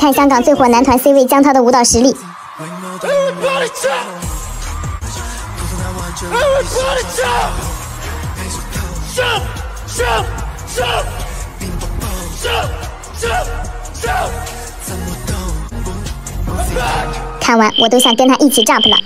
看香港最火男团 C 位江涛的舞蹈实力，看完我都想跟他一起 jump 了。